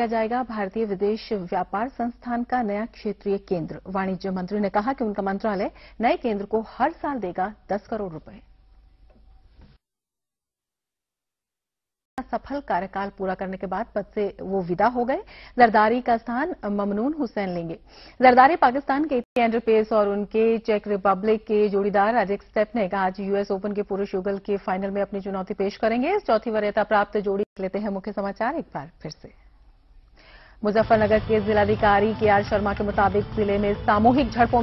किया जाएगा। भारतीय विदेश व्यापार संस्थान का नया क्षेत्रीय केंद्र। वाणिज्य मंत्री ने कहा कि उनका मंत्रालय नए केंद्र को हर साल देगा 10 करोड़ रुपए। सफल कार्यकाल पूरा करने के बाद पद से वो विदा हो गए। जरदारी का स्थान ममनून हुसैन लेंगे। जरदारी पाकिस्तान के एंड्रे पेस और उनके चेक रिपब्लिक के जोड़ीदार अजेक स्टेपनेक आज यूएस ओपन के पुरुष युगल के फाइनल में अपनी चुनौती पेश करेंगे। इस चौथी वरीयता प्राप्त जोड़ी लेते हैं मुख्य समाचार एक बार फिर से। मुजफ्फरनगर के जिलाधिकारी के आर शर्मा के मुताबिक ज़िले में सामूहिक झड़पों